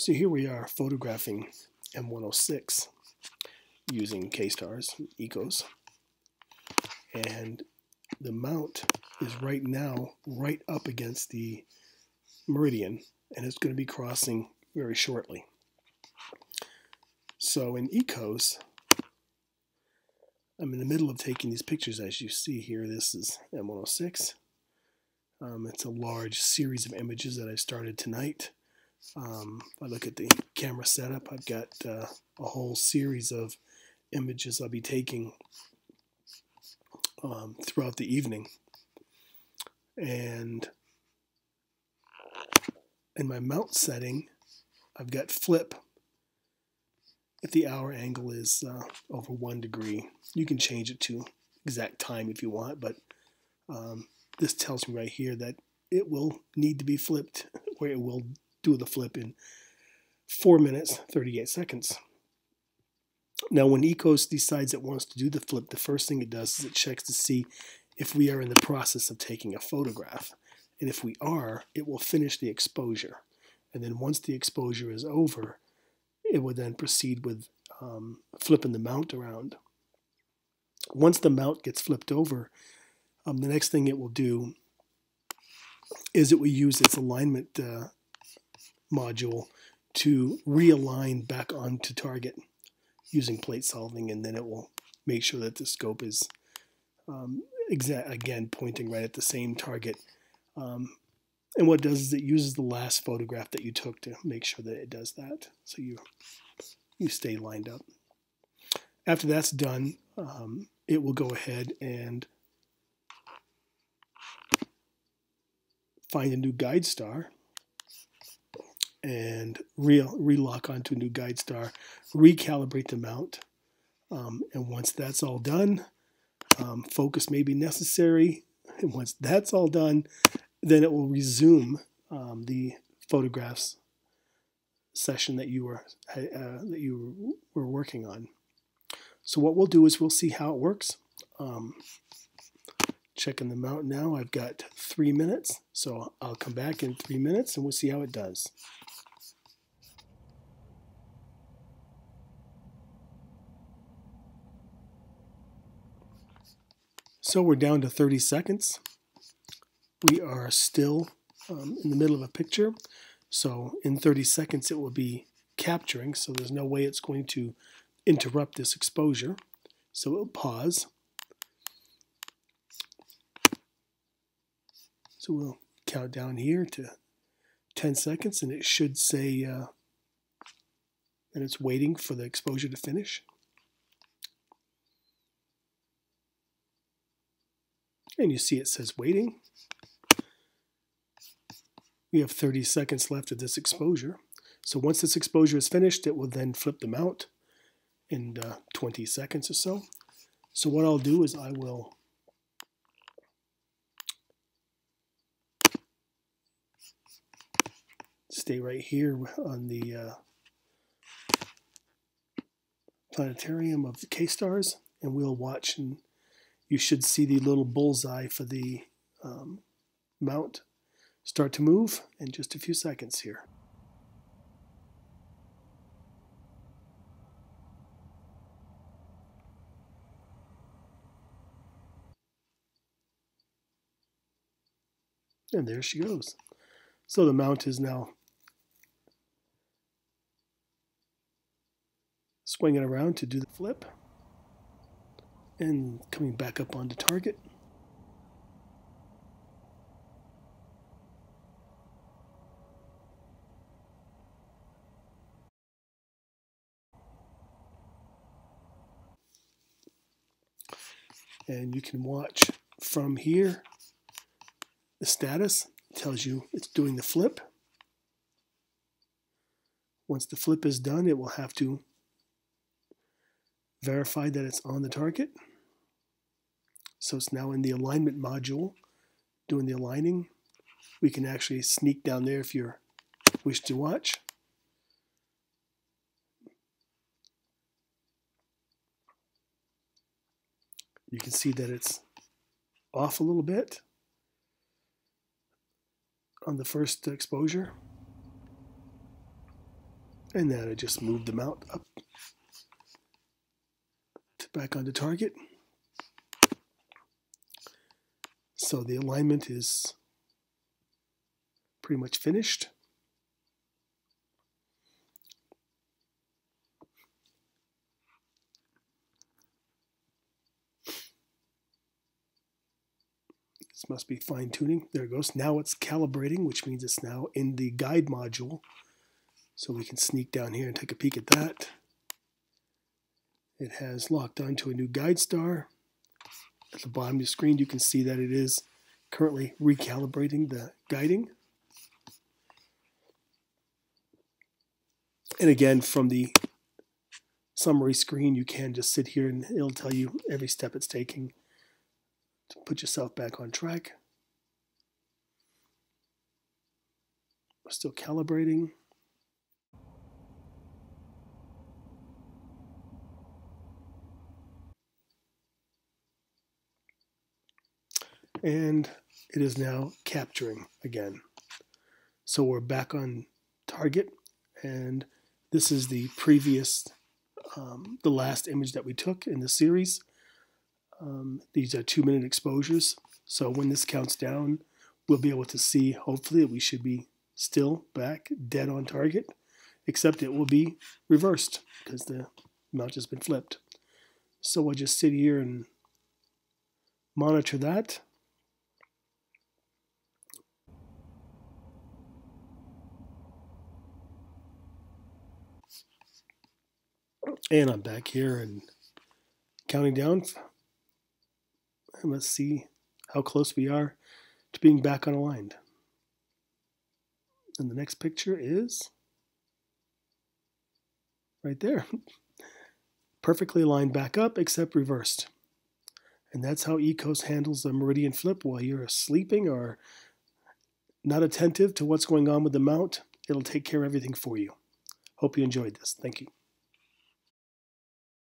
So here we are photographing M106 using KStars, Ekos. And the mount is right now right up against the meridian and it's going to be crossing very shortly. So in Ekos, I'm in the middle of taking these pictures as you see here. This is M106. Um, it's a large series of images that I started tonight. Um, if I look at the camera setup, I've got uh, a whole series of images I'll be taking um, throughout the evening. And in my mount setting, I've got flip if the hour angle is uh, over one degree. You can change it to exact time if you want, but um, this tells me right here that it will need to be flipped, where it will do the flip in 4 minutes 38 seconds. Now when EKOS decides it wants to do the flip, the first thing it does is it checks to see if we are in the process of taking a photograph. And if we are, it will finish the exposure. And then once the exposure is over, it will then proceed with um, flipping the mount around. Once the mount gets flipped over, um, the next thing it will do is it will use its alignment uh, module to realign back onto target using plate solving, and then it will make sure that the scope is um, again pointing right at the same target. Um, and what it does is it uses the last photograph that you took to make sure that it does that, so you you stay lined up. After that's done, um, it will go ahead and find a new guide star and re relock onto a new guide star, recalibrate the mount. Um, and once that's all done, um, focus may be necessary. And once that's all done, then it will resume um, the photographs session that you were uh, that you were working on. So what we'll do is we'll see how it works. Checking them out now. I've got three minutes, so I'll come back in three minutes and we'll see how it does. So we're down to 30 seconds. We are still um, in the middle of a picture. So in 30 seconds it will be capturing, so there's no way it's going to interrupt this exposure. So it'll pause. So we'll count down here to 10 seconds and it should say uh, that it's waiting for the exposure to finish. and you see it says waiting. We have 30 seconds left of this exposure. So once this exposure is finished, it will then flip the mount in uh, 20 seconds or so. So what I'll do is I will stay right here on the uh, planetarium of the KStars and we'll watch and you should see the little bullseye for the um, mount start to move in just a few seconds here. And there she goes. So the mount is now swinging around to do the flip and coming back up onto target. And you can watch from here the status tells you it's doing the flip. Once the flip is done, it will have to verify that it's on the target. So it's now in the alignment module doing the aligning. We can actually sneak down there if you wish to watch. You can see that it's off a little bit on the first exposure. And then I just moved the mount up back onto target. So the alignment is pretty much finished. This must be fine tuning. There it goes. Now it's calibrating, which means it's now in the guide module. So we can sneak down here and take a peek at that. It has locked onto a new guide star. At the bottom of the screen, you can see that it is currently recalibrating the guiding. And again, from the summary screen, you can just sit here and it'll tell you every step it's taking to put yourself back on track. We're still calibrating. And it is now capturing again. So we're back on target and this is the previous, um, the last image that we took in the series. Um, these are two minute exposures. So when this counts down, we'll be able to see, hopefully, we should be still back dead on target, except it will be reversed because the mount has been flipped. So we'll just sit here and monitor that. And I'm back here and counting down. And let's see how close we are to being back unaligned. And the next picture is right there. Perfectly aligned back up except reversed. And that's how EKOS handles the meridian flip while you're sleeping or not attentive to what's going on with the mount. It'll take care of everything for you. Hope you enjoyed this. Thank you.